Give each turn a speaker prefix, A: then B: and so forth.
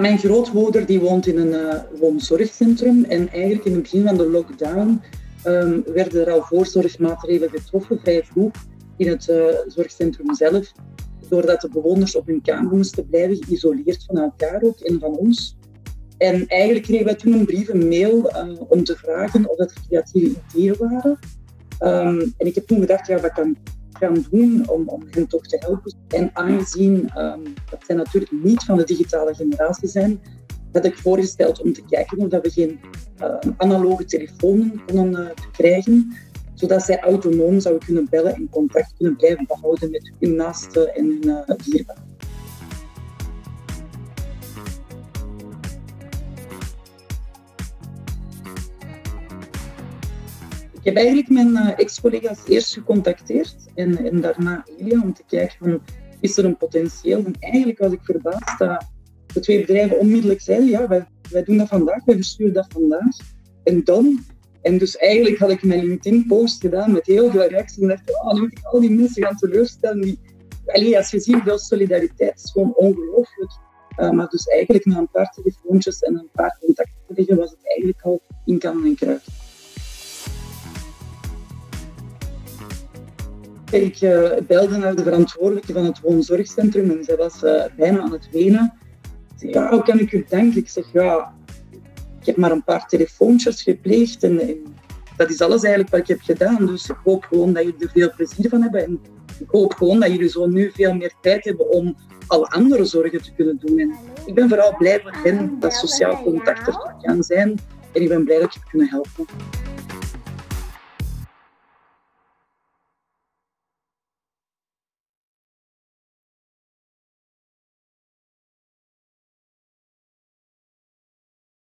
A: Mijn grootmoeder die woont in een uh, woonzorgcentrum en eigenlijk in het begin van de lockdown um, werden er al voorzorgmaatregelen getroffen, vrij vroeg in het uh, zorgcentrum zelf, doordat de bewoners op hun kamer moesten blijven, geïsoleerd van elkaar ook en van ons. En eigenlijk kregen wij toen een brief, een mail uh, om te vragen of dat creatieve ideeën waren. Um, en ik heb toen gedacht, ja, wat kan gaan doen om, om hen toch te helpen? En aangezien um, dat zij natuurlijk niet van de digitale generatie zijn, had ik voorgesteld om te kijken of we geen uh, analoge telefoon konden uh, krijgen, zodat zij autonoom zouden kunnen bellen en contact kunnen blijven behouden met hun naasten en hun uh, dierbaren. Ik heb eigenlijk mijn ex-collega's eerst gecontacteerd en, en daarna Elia om te kijken van is er een potentieel. En eigenlijk was ik verbaasd dat de twee bedrijven onmiddellijk zeiden, ja, wij, wij doen dat vandaag, wij versturen dat vandaag. En dan, en dus eigenlijk had ik mijn LinkedIn-post gedaan met heel veel reacties en dacht, oh, nu moet ik al die mensen gaan teleurstellen. Die, allee, als je ziet, veel solidariteit is gewoon ongelooflijk. Uh, maar dus eigenlijk na een paar telefoontjes en een paar contacten was het eigenlijk al in kannen en kruiden. Ik belde naar de verantwoordelijke van het woonzorgcentrum en zij was uh, bijna aan het wenen ja, hoe kan ik u danken? Ik zeg, ja, ik heb maar een paar telefoontjes gepleegd en, dat is alles eigenlijk wat ik heb gedaan. Dus ik hoop gewoon dat jullie er veel plezier van hebben en ik hoop gewoon dat jullie zo nu veel meer tijd hebben om alle andere zorgen te kunnen doen. En ik ben vooral blij voor hen dat sociaal contact er kan zijn en ik ben blij dat ik je kunnen helpen.